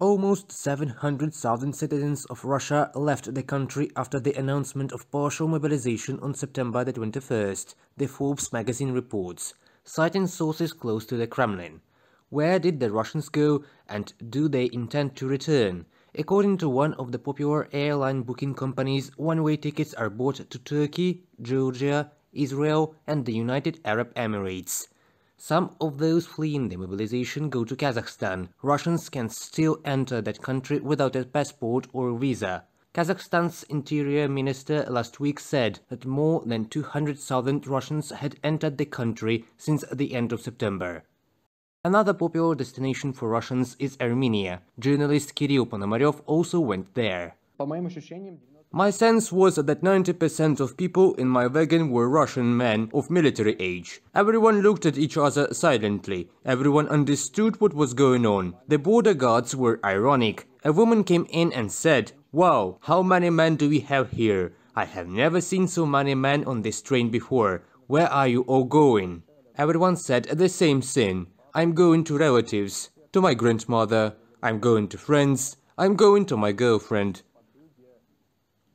Almost 700,000 citizens of Russia left the country after the announcement of partial mobilization on September the 21st, the Forbes magazine reports, citing sources close to the Kremlin. Where did the Russians go and do they intend to return? According to one of the popular airline booking companies, one-way tickets are bought to Turkey, Georgia, Israel and the United Arab Emirates. Some of those fleeing the mobilization go to Kazakhstan. Russians can still enter that country without a passport or visa. Kazakhstan's interior minister last week said that more than 200,000 Russians had entered the country since the end of September. Another popular destination for Russians is Armenia. Journalist Kirill Ponomarev also went there. My sense was that 90% of people in my wagon were Russian men of military age. Everyone looked at each other silently. Everyone understood what was going on. The border guards were ironic. A woman came in and said, Wow, how many men do we have here? I have never seen so many men on this train before. Where are you all going? Everyone said the same thing. I'm going to relatives, to my grandmother. I'm going to friends. I'm going to my girlfriend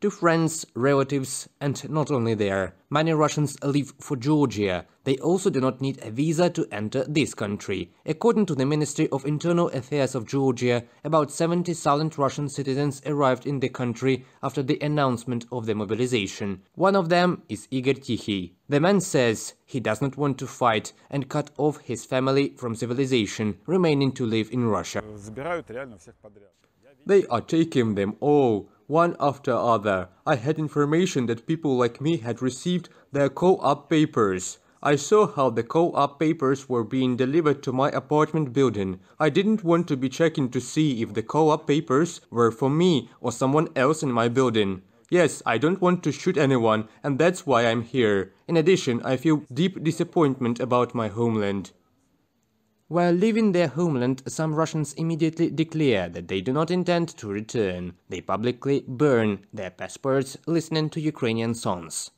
to friends, relatives, and not only there. Many Russians leave for Georgia. They also do not need a visa to enter this country. According to the Ministry of Internal Affairs of Georgia, about 70,000 Russian citizens arrived in the country after the announcement of the mobilization. One of them is Igor Tikhy. The man says he does not want to fight and cut off his family from civilization, remaining to live in Russia. They are taking them all one after other. I had information that people like me had received their call-up papers. I saw how the call-up papers were being delivered to my apartment building. I didn't want to be checking to see if the call-up papers were for me or someone else in my building. Yes, I don't want to shoot anyone, and that's why I'm here. In addition, I feel deep disappointment about my homeland. While leaving their homeland, some Russians immediately declare that they do not intend to return. They publicly burn their passports listening to Ukrainian songs.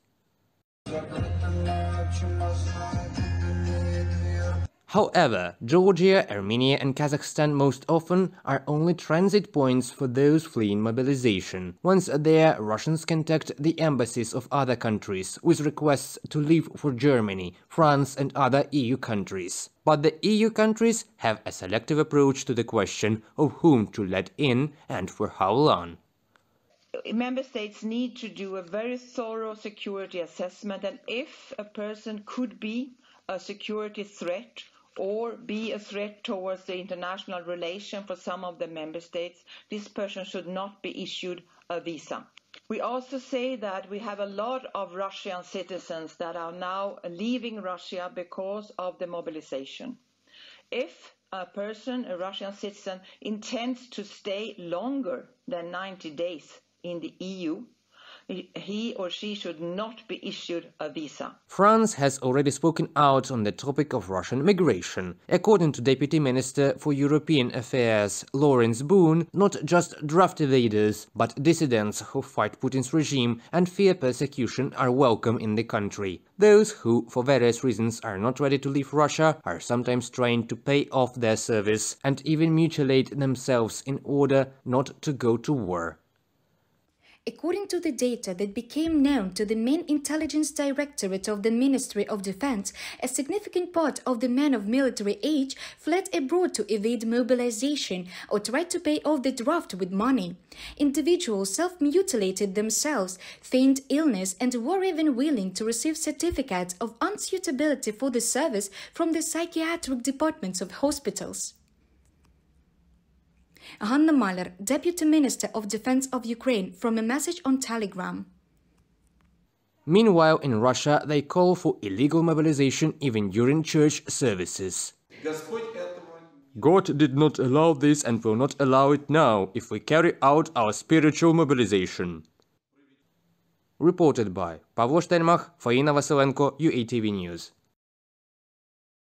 However, Georgia, Armenia and Kazakhstan most often are only transit points for those fleeing mobilization. Once there, Russians contact the embassies of other countries with requests to leave for Germany, France and other EU countries. But the EU countries have a selective approach to the question of whom to let in and for how long member states need to do a very thorough security assessment and if a person could be a security threat or be a threat towards the international relation for some of the member states, this person should not be issued a visa. We also say that we have a lot of Russian citizens that are now leaving Russia because of the mobilization. If a person, a Russian citizen, intends to stay longer than 90 days in the EU, he or she should not be issued a visa. France has already spoken out on the topic of Russian migration. According to Deputy Minister for European Affairs Laurence Boone, not just draft evaders, but dissidents who fight Putin's regime and fear persecution are welcome in the country. Those who, for various reasons, are not ready to leave Russia are sometimes trained to pay off their service and even mutilate themselves in order not to go to war. According to the data that became known to the main intelligence directorate of the Ministry of Defense, a significant part of the men of military age fled abroad to evade mobilization or tried to pay off the draft with money. Individuals self-mutilated themselves, feigned illness, and were even willing to receive certificates of unsuitability for the service from the psychiatric departments of hospitals. Hanna Maliar, Deputy Minister of Defense of Ukraine, from a message on Telegram. Meanwhile, in Russia, they call for illegal mobilization even during church services. God did not allow this and will not allow it now if we carry out our spiritual mobilization. Reported by Pavlo Stelmach, Faina Vasilenko, UATV News.